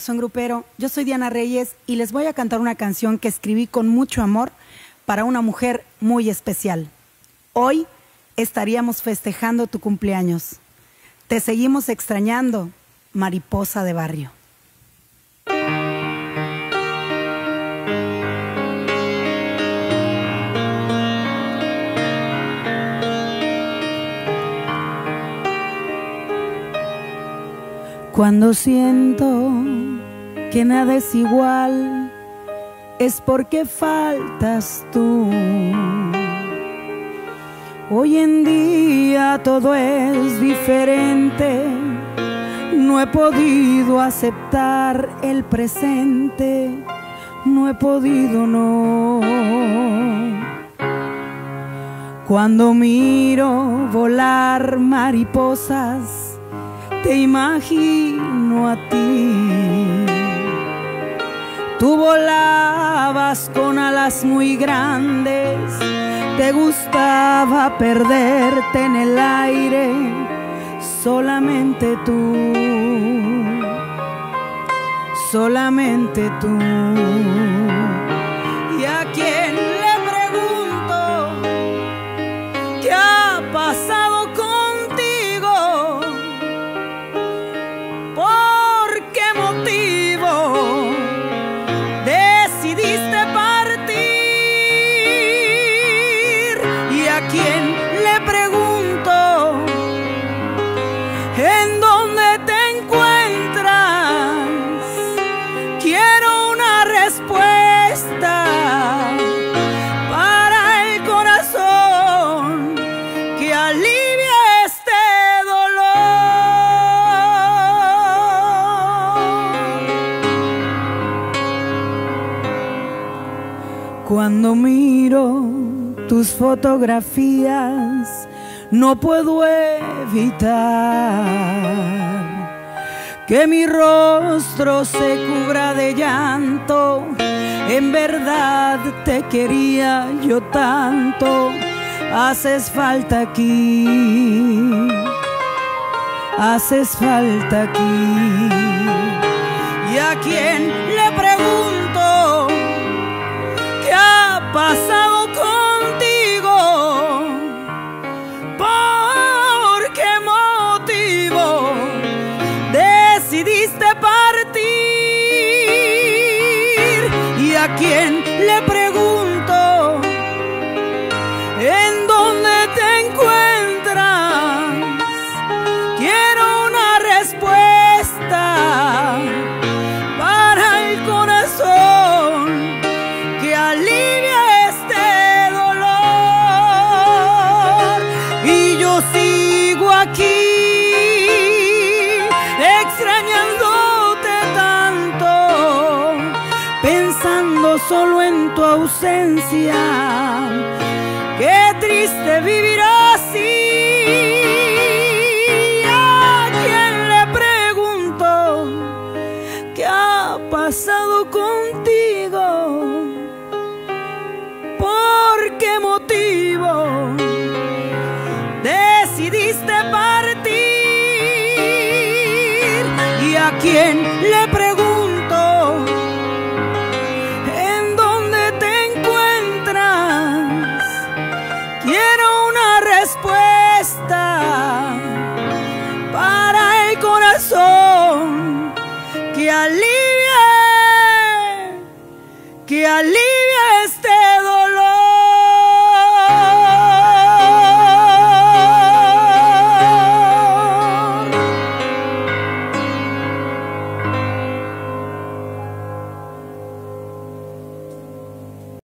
Son grupero, yo soy Diana Reyes y les voy a cantar una canción que escribí con mucho amor para una mujer muy especial. Hoy estaríamos festejando tu cumpleaños. Te seguimos extrañando, mariposa de barrio. Cuando siento que nada es igual, es porque faltas tú. Hoy en día todo es diferente, no he podido aceptar el presente, no he podido no. Cuando miro volar mariposas, te imagino a ti. Tú volabas con alas muy grandes, te gustaba perderte en el aire, solamente tú, solamente tú. Quién le pregunto en dónde te encuentras? Quiero una respuesta para el corazón que alivie este dolor. Cuando miro tus fotografías, no puedo evitar que mi rostro se cubra de llanto. En verdad te quería yo tanto, haces falta aquí, haces falta aquí. ¿Y a quién le solo en tu ausencia. Qué triste vivir así. ¿A quién le pregunto qué ha pasado contigo? ¿Por qué motivo decidiste partir? ¿Y a quién le pregunto alivie este.